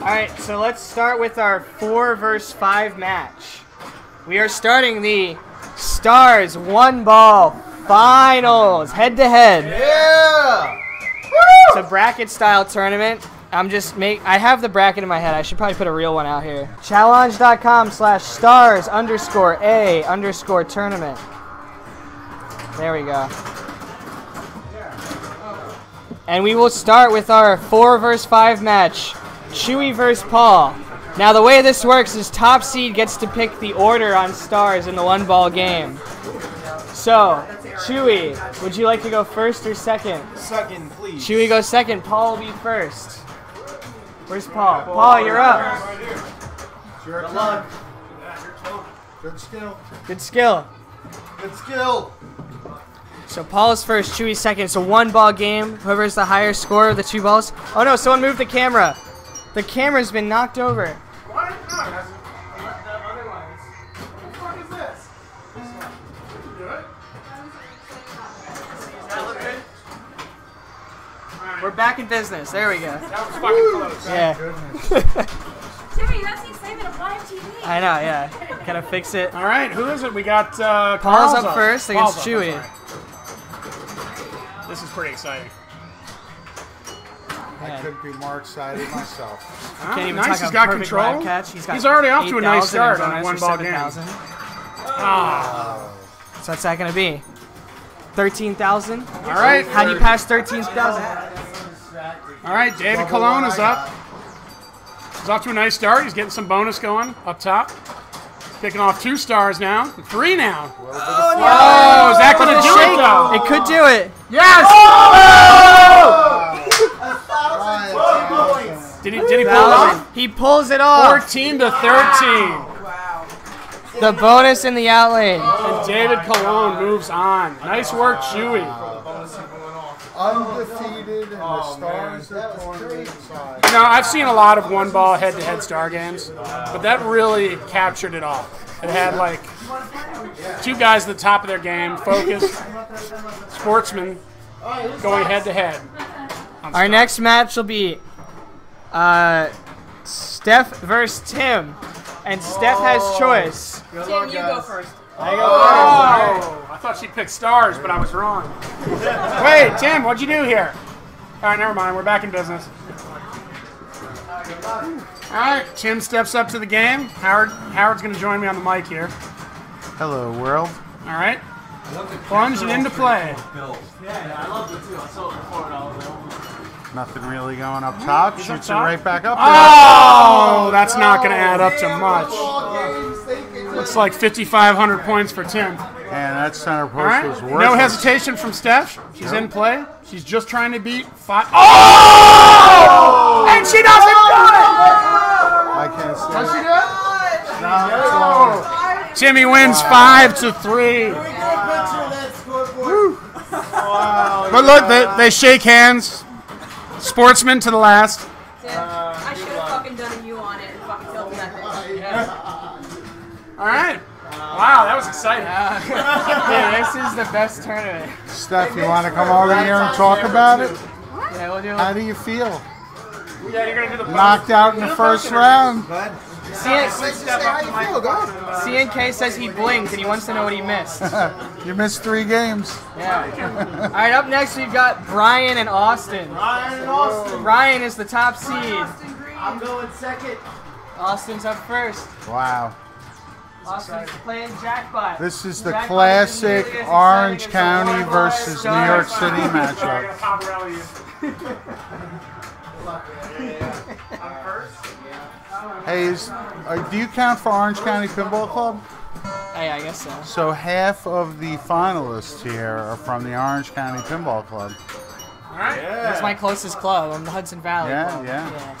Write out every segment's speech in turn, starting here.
All right, so let's start with our four versus five match. We are starting the Stars One Ball Finals, head to head. Yeah! It's a bracket style tournament. I'm just make. I have the bracket in my head. I should probably put a real one out here. Challonge.com slash stars underscore a underscore tournament. There we go. And we will start with our four versus five match. Chewy versus Paul. Now the way this works is top seed gets to pick the order on stars in the one ball game. So, Chewy, would you like to go first or second? Second, please. Chewy goes second. Paul will be first. Where's Paul? Paul, you're up. Your luck. Good skill. Good skill. Good skill. So Paul is first, Chewy second. It's a one ball game. Whoever Whoever's the higher score of the two balls. Oh no, someone moved the camera. The camera's been knocked over. What? No, it hasn't. What the fuck is this? Do it. We're back in business. There we go. That was fucking close. Yeah. Jimmy, that's the excitement of live TV. I know, yeah. Gotta fix it. All right, who is it? We got uh, Paul's Carl's up first against Paul's up, Chewy. right. This is pretty exciting. I couldn't be more excited myself. Huh? Can't even nice, talk he's a got control. live catch. He's, got He's already off to a nice start on a one for ball game. 7,000. Ah. So what's that gonna be? 13,000? All right. How do you pass 13,000? All right, David Colon is up. He's off to a nice start. He's getting some bonus going up top. Picking off two stars now. Three now. Oh, is that going to do it, though? It could do it. Yes! Ryan, Did he, did he pull it off? He pulls it off. 14 to 13. Wow. The bonus in the out lane. And David Colon moves on. Nice work, Chewy. undefeated in the stars of tournament side. You know, I've seen a lot of one ball head to head star games, but that really captured it all. It had like two guys at the top of their game, focused, sportsmen, going head to head. Our next match will be uh, Steph versus Tim. And Steph has choice. Tim, you go first. I go Oh, I thought she picked stars, but I was wrong. Wait, Tim, what'd you do here? All right, never mind. We're back in business. All right, Tim steps up to the game. Howard, Howard's going to join me on the mic here. Hello, world. All right, plunging into play. Nothing really going up top. He's up Shoots it right back up. Oh, that's not going to add up to much. Looks like 5,500 points for Tim. And that center post right, was no hesitation from Steph. She's in play. She's just trying to beat five. Oh! oh! And she doesn't oh! do I can't it. see. Does she do it? Jimmy wins five to three. Woo. But look, they, they shake hands. Sportsman to the last. Tim, I should have fucking done a U on it and fucking tilted that bitch. All right. Wow, that was exciting. Yeah, this is the best tournament. Steph, you want to come over here and talk about it? Yeah, we'll do it. How do you feel? Yeah, you're gonna do the Knocked out in the first round. CNK says he blinked and he wants to know what he missed. You missed three games. Yeah. All right, up next we've got Brian and Austin. Brian and Austin. Ryan is the top seed. I'm going second. Austin's up first. Wow. Austin's playing jackpot. This is the Jackpot classic is Orange exciting as the County versus New York City matchup. Hey, is, uh, do you count for Orange County Pinball Club? Hey, I guess so. So half of the finalists here are from the Orange County Pinball Club. All right. That's my closest club. I'm the Hudson Valley Yeah, club. yeah.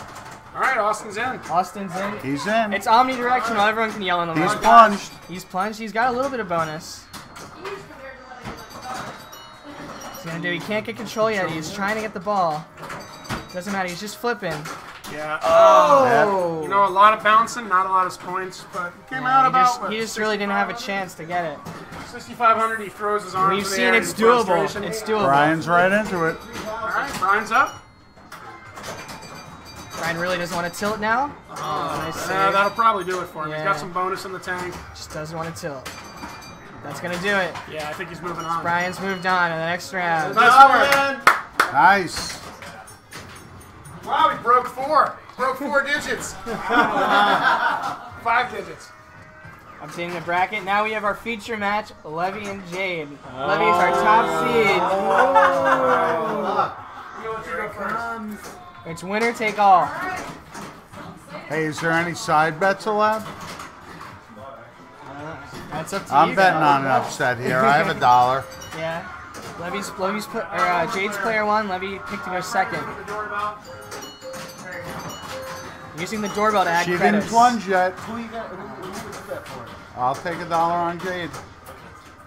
All right, Austin's in. Austin's in. He's in. It's omnidirectional. Everyone can yell in the He's mic. plunged. He's plunged. He's got a little bit of bonus. What's he gonna do? He can't get control yet. He's trying to get the ball. Doesn't matter. He's just flipping. Yeah. Oh! You know, a lot of bouncing, not a lot of points, but he came out he about just, what, he just really didn't have a chance to get it. 6,500. He throws his arms We've seen it's doable. It's doable. Brian's right into it. All right, Brian's up. Brian really doesn't want to tilt now. Oh, nice Uh, save. that'll probably do it for him. He's got some bonus in the tank. Just doesn't want to tilt. That's gonna do it. Yeah, I think he's moving on. Brian's moved on in the next round. Nice work. Nice. Wow, he broke four. Broke four digits. Five digits. Obtaining the bracket. Now we have our feature match, Levy and Jade. Levy is our top seed. We'll let you go first. It's winner take all. Hey, is there any side bets allowed? That's up to I'm you. betting guys. on an upset here. I have a dollar. Yeah. Levy's Levy's put or uh, Jade's player one. Levy picked to go second. Using the doorbell to add She credits. didn't plunge yet. Who you got? Who, who you bet for? I'll take a dollar on Jade.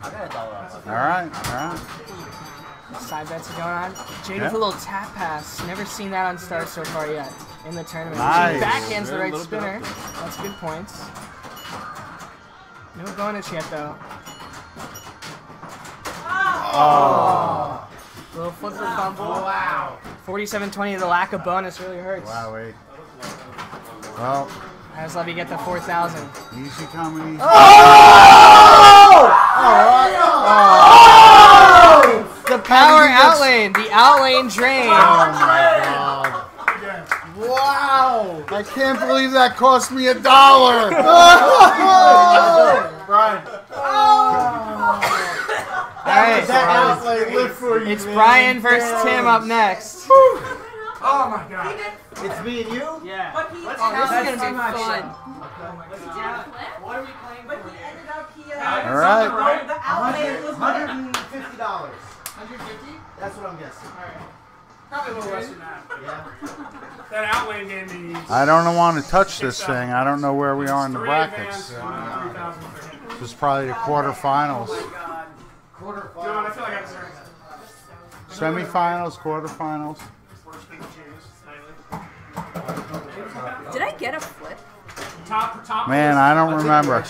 I got a dollar. All right, all right. Side bets are going on. Jade Yeah. with a little tap pass. Never seen that on Stars so far yet in the tournament. Nice. She backhands the right spinner. That's good points. No bonus yet though. Oh. Little flipper fumble. Wow. 47-20. The lack of bonus really hurts. Wow, wait. Well, As Levy get the 4,000. easy coming. Easy. Oh! Oh! The power outlane. The outlane drain. Oh, my oh God. Wow! I can't believe that cost me a dollar. Brian. All right. That outlay live for you. It's man. Brian versus Tim up next. Oh my god. It's me and you? Yeah. But he Oh, this is gonna be fun. fun. What are we playing? But he ended up he uh, All right. the outlay was Hundred and fifty dollars. Hundred fifty? That's what I'm guessing. Probably a little less than that. Yeah. That outlane gave me I don't want to touch this thing. I don't know where we are in the three brackets. advance, 3,000 for him. This is probably the quarterfinals. Quarter No, I feel like I deserve that. Semifinals, quarterfinals. Get a flip? Top, top. Man, I don't remember.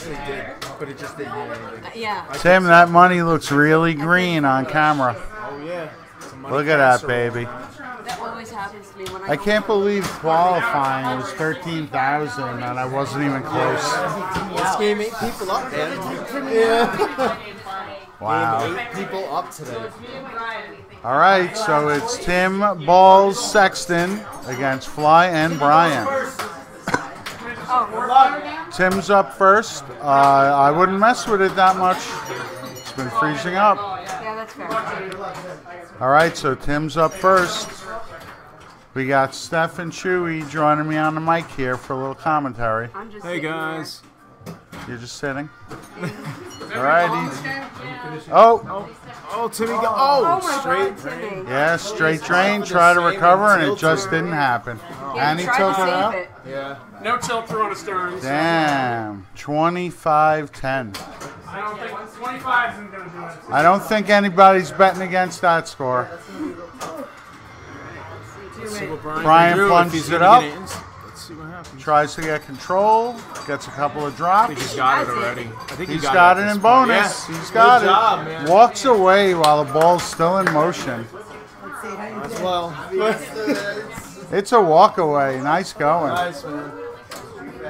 But it just didn't do. Uh, yeah. Tim, that money looks really green on camera. Oh yeah. Look at that, baby. That always happens to me when I I can't believe qualifying was 13,000 and I wasn't even close. This game eight people up, man. Yeah. Wow. Eight people up today. All right, so it's Tim Balls Sexton against Flying Brian. Tim's up first. Uh, I wouldn't mess with it that much. It's been freezing up. Yeah, that's fair. All right, so Tim's up first. We got Steph and Chewy joining me on the mic here for a little commentary. Hey sitting guys. You're just sitting. All right. Oh, Oh, Timmy go. Oh Oh, straight. god, Timmy. yeah, straight drain. Try to recover, and it just didn't happen. Yeah, And he tried took to it save out. it. Yeah. No tilt through on a stern. so Damn, 25-10. I don't think 25 isn't going to do it. I don't think anybody's betting against that score. See what Brian, Brian do, plunges it gonna up. Let's see what happens. Tries to get control, gets a couple of I think drops. he's got it already. I think he He's got, got it it in bonus. Yeah. He's got Good job, it. man. Walks away while the ball's still in motion. As well. It's a walk away. Nice going. nice man.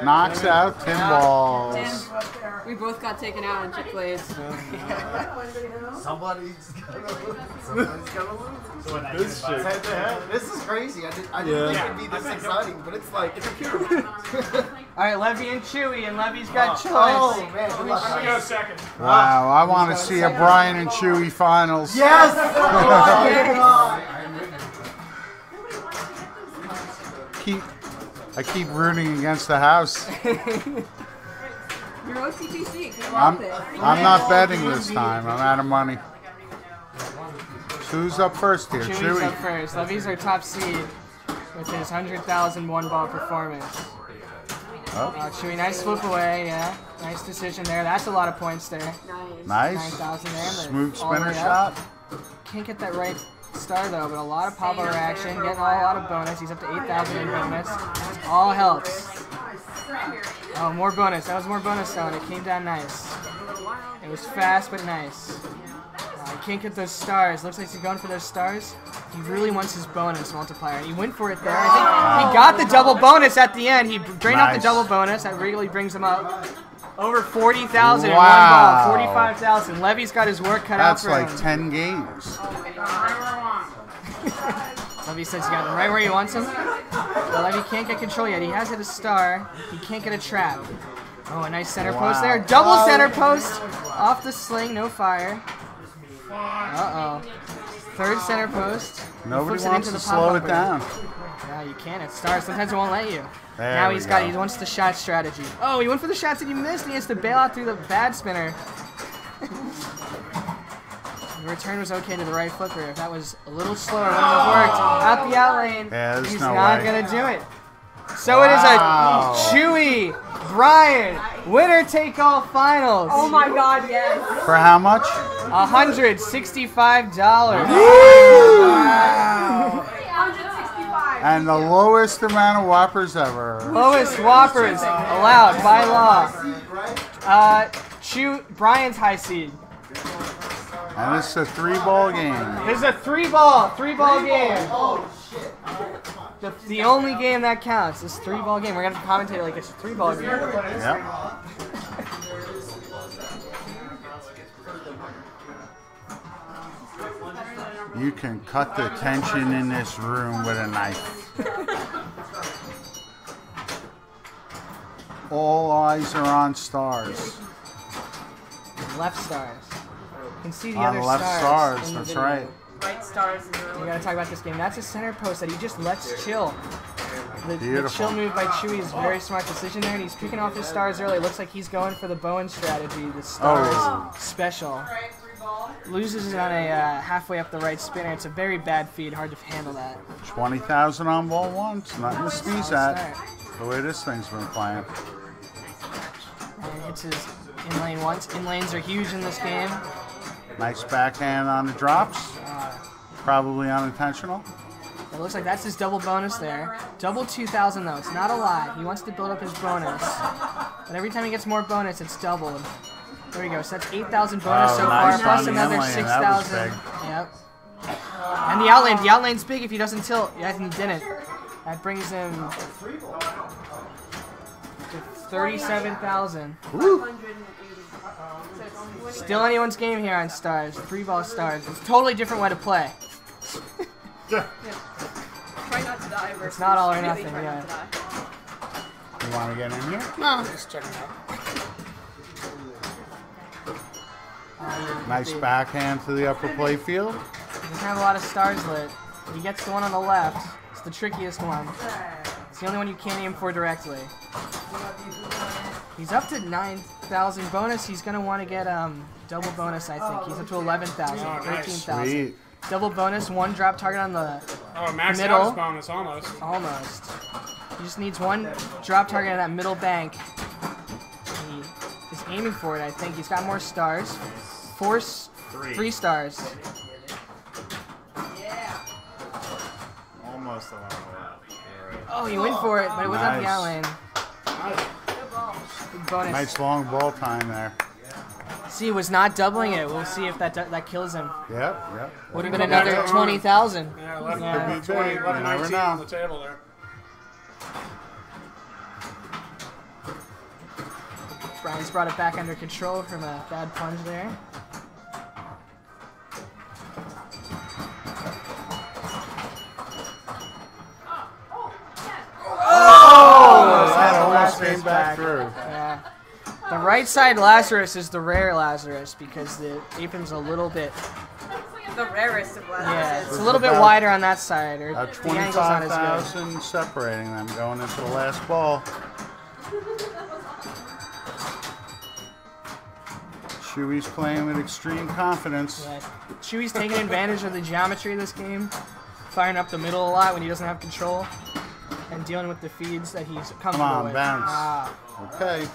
Knocks out Tim Balls. Tim, we both got taken out on Chick Fil-A's. Somebody's gonna, lose. somebody's gonna lose. This shit. Head to head. This is crazy. I, did, I didn't Yeah. think it'd be this exciting, but it's like. All right, Levy and Chewy, and Levy's got choice. oh man. I'm going to go second. Wow, I want to see a Brian and Chewy finals. Yes. Keep, I keep rooting against the house. You're OCPC. Come I'm, it. I'm not betting this time. I'm out of money. Who's up first here? Chewy's up Chewy. first. Levy's our top seed with his 100,000 one ball performance. Oh, Uh, Chewy, nice flip away, yeah. Nice decision there. That's a lot of points there. Nice. nice. 9,000 there. Smooth spinner shot. Can't get that right star though, but a lot of pop over action. Getting a lot of bonus. He's up to 8,000 in bonus. All helps. Oh, more bonus. That was more bonus though, and it came down nice. It was fast but nice. Uh, he can't get those stars. Looks like he's going for those stars. He really wants his bonus multiplier. He went for it there. I think he got the double bonus at the end. He drained out the double bonus. That really brings him up over 40,000 Wow. in one ball. 45,000. Levy's got his work cut That's out for like him. 10 games. Levy says he got him right where he wants him. But Levy can't get control yet. He has hit a star. He can't get a trap. Oh, a nice center post there. Double oh. center post. Off the sling, no fire. Uh-oh. Third center post. Nobody wants into to the slow it down. Yeah, you can't. It's stars. Sometimes it won't let you. There now he's got. go. He wants the shot strategy. Oh, he went for the shots and he missed. He has to bail out through the bad spinner. the return was okay to the right flipper. If that was a little slower, it wouldn't have worked. Out the out lane. Yeah, he's no not way. gonna do it. So it is a Chewy Brian winner take all finals. Oh my god, yes. For how much? hundred sixty-five dollars. 165. And the lowest amount of WPPRs ever. Lowest WPPRs allowed by law. Uh, Chew Brian's high seed. And it's a three ball game. This is a three ball, three ball game. Oh shit. The, the only game that counts is three ball game. We're gonna commentate like it's a three ball game. Yep. You can cut the tension in this room with a knife. All eyes are on stars. Left stars. You can see the On other the left stars. stars, in that's video. right. Right stars We room. gotta talk about this game. That's a center post that he just lets chill. The, the chill move by Chewy is a very smart decision there, and he's picking off his stars early. Looks like he's going for the Bowen strategy, the stars Oh. special. Right, three ball. Loses it on a uh, halfway up the right spinner. It's a very bad feed, hard to handle that. 20,000 on ball one. It's nothing to sneeze Solid at. The way this thing's been playing. And hits his in lane once. In lanes are huge in this game. Nice backhand on the drops. Probably unintentional. It looks like that's his double bonus there. Double 2,000 though. It's not a lot. He wants to build up his bonus. But every time he gets more bonus, it's doubled. There we go. So that's 8,000 bonus Oh, so nice far, plus another inlane. That was 6,000. Yep. And the outlane. The outlane's big if he doesn't tilt. Yeah, he didn't. That brings him to 37,000. 180. So it's winning. Still anyone's game here on Stars. Three ball Stars. It's a totally different way to play. Yeah. Try not to die versus. not all or really nothing, try not to. You want to get in here? No, just checking out. Nice backhand to the upper play field. He doesn't have a lot of stars lit. He gets the one on the left. It's the trickiest one. It's the only one you can't aim for directly. He's up to 9,000 bonus. He's going to want to get um double bonus, I think. He's up to 11,000, Oh, 13,000. Sweet. Double bonus, one drop target on the Oh, max Middle. out his bonus almost. almost. He just needs one drop target on that middle bank. He is aiming for it, I think. He's got more stars. Four, three stars. Yeah. Almost along Oh, he went for it, but it was up the Nice. Out lane. Big bonus. Nice long ball time there. See, was not doubling it. We'll see if that that kills him. Yep, yep. Would have been another twenty thousand. Yeah, 11, Yeah. uh, 20, 11, You 19 on the table there. Brian's brought it back under control from a bad plunge there. Oh! That almost came back back. through. Yeah. The right side Lazarus is the rare Lazarus because the apron's a little bit The rarest of Lazarus. yeah, glasses. it's a little bit about- wider on that side, or About the angle's not as good. 25,000 separating them going into the last ball. Chewy's playing with extreme confidence. Yeah. Chewy's taking advantage of the geometry of this game, firing up the middle a lot when he doesn't have control, and dealing with the feeds that he's comfortable on, with. bounce. Ah, Okay.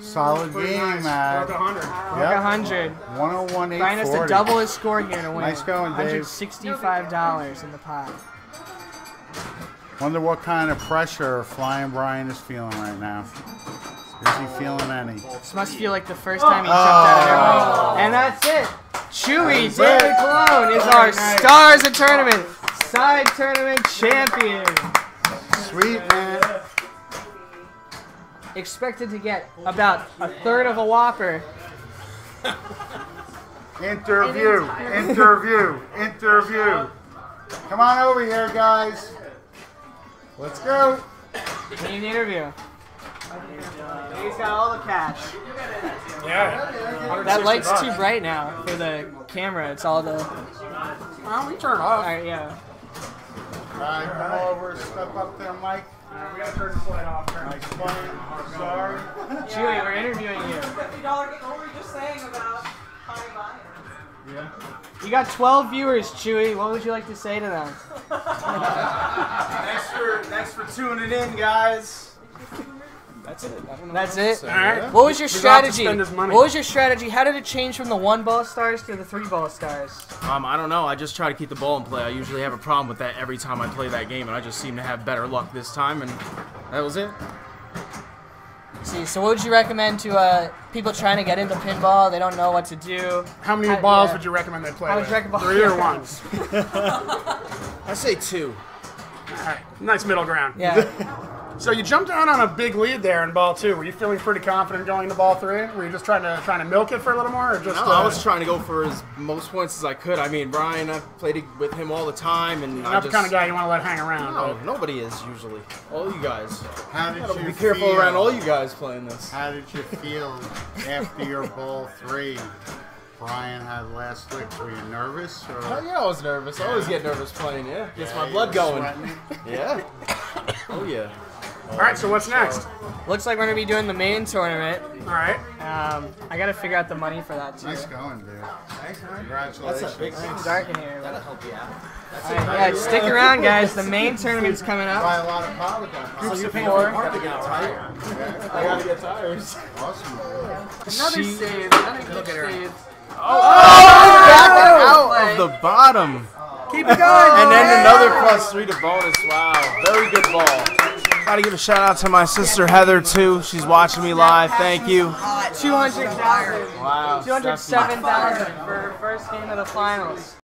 Solid Pretty game, nice. Matt. Broke 100. like Yep. 100. 101 Brian has to double his score here to win. Nice going, Dave. $165 in the pot. Wonder what kind of pressure Flying Brian is feeling right now. Is he feeling any? This must feel like the first time he jumped out of Oh. airplane. And that's it. Chewy David Colon is our Stars of Tournament side tournament champion. Sweet, man. Expected to get about a third of a WPPR. Interview, interview, interview. Come on over here, guys. Let's go. We need an interview. He's got all the cash. Yeah. That light's too bright now for the camera. It's all the. Well, we turn it off. Alright, yeah. All right, come over, step up there, Mike. We gotta turn this light off. Turn it Explain. Sorry. Chewy, we're interviewing you. Fifty dollar. What were you just saying about high buy? You got 12 viewers, Chewy. What would you like to say to them? Thanks for thanks for tuning in, guys. That's it. That's it. All right. What was your He's to strategy? spend his money. What was your strategy? How did it change from the one ball stars to the three ball stars? Um, I don't know. I just try to keep the ball in play. I usually have a problem with that every time I play that game, and I just seem to have better luck this time, and that was it. See, so what would you recommend to uh, people trying to get into pinball? They don't know what to do. How many How- balls yeah. would you recommend they play? How would recommend- Three or ones? I say two. All right. Nice middle ground. Yeah. So you jumped out on a big lead there in ball two. Were you feeling pretty confident going to ball three? Were you just trying to trying to milk it for a little more, or just? No, uh, I was trying to go for as most points as I could. I mean, Brian, I've played with him all the time, and I not the just kind of guy you want to let hang around. no, but- nobody is usually. All you guys. How did you be careful feel? around all you guys playing this. How did you feel after your ball three? Brian had last lick. Were you nervous? Or? Oh yeah, I was nervous. I always get nervous playing. Yeah, gets my blood going. sweating? Yeah. Oh yeah. All right. So what's next? Looks like we're gonna be doing the main tournament. All right. Um, I gotta figure out the money for that too. Nice going, dude. Congratulations. That's a big It's dark in here. That'll help you out. Alright, yeah, stick around, guys. The main tournament's coming up. Buy a lot of polygon. Groups of four. I gotta get tires. Awesome. Another save. Another good save. Out of the bottom. Keep it going. And then another plus three to bonus. Wow. Very good ball. Gotta give a shout out to my sister Heather too. She's watching me live. Thank you. 200,000. Wow. 207,000 for her first game of the finals.